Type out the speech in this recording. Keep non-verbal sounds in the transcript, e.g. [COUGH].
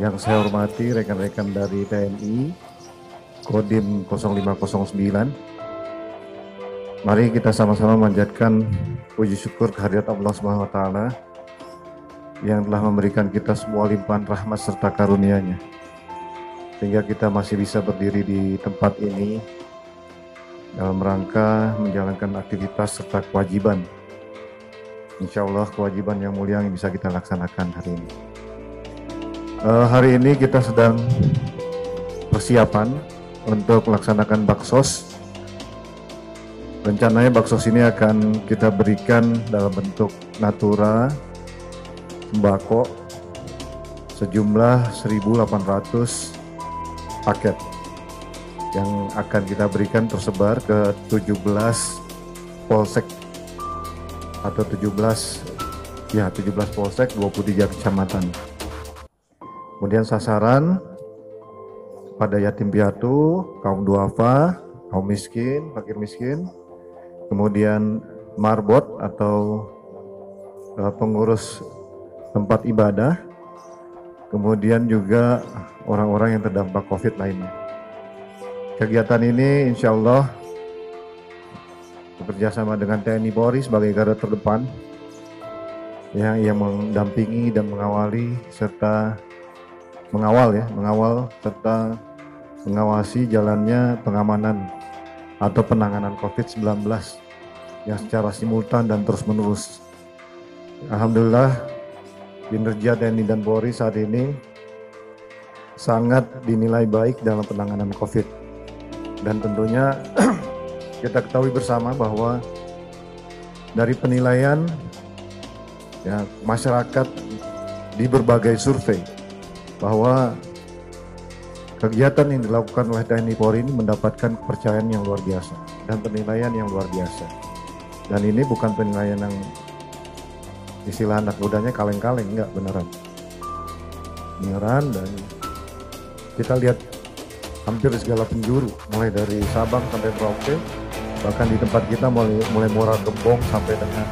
Yang saya hormati rekan-rekan dari TNI, Kodim 0509. Mari kita sama-sama manjatkan puji syukur kehadirat Allah taala yang telah memberikan kita semua limpahan rahmat serta karunia-Nya. Sehingga kita masih bisa berdiri di tempat ini dalam rangka menjalankan aktivitas serta kewajiban. Insya Allah kewajiban yang mulia yang bisa kita laksanakan hari ini. Uh, hari ini kita sedang persiapan untuk melaksanakan baksos. Rencananya baksos ini akan kita berikan dalam bentuk natura, sembako, sejumlah 1.800 paket yang akan kita berikan tersebar ke 17 polsek atau 17 ya 17 polsek 23 kecamatan. Kemudian sasaran pada yatim piatu, kaum duafa, kaum miskin, fakir miskin, kemudian marbot atau uh, pengurus tempat ibadah, kemudian juga orang-orang yang terdampak COVID lainnya. Kegiatan ini insya Allah bekerja sama dengan TNI Polri sebagai garda terdepan. Yang yang mendampingi dan mengawali serta mengawal ya, mengawal serta mengawasi jalannya pengamanan atau penanganan COVID-19 yang secara simultan dan terus-menerus. Alhamdulillah kinerja TNI dan Polri saat ini sangat dinilai baik dalam penanganan COVID. Dan tentunya [CLEARS THROAT] kita ketahui bersama bahwa dari penilaian ya, masyarakat di berbagai survei bahwa kegiatan yang dilakukan oleh TNI Polri ini mendapatkan kepercayaan yang luar biasa dan penilaian yang luar biasa. Dan ini bukan penilaian yang istilah anak mudanya kaleng-kaleng, enggak beneran. Beneran dan kita lihat hampir segala penjuru, mulai dari Sabang sampai Merauke, bahkan di tempat kita mulai mulai Muara sampai dengan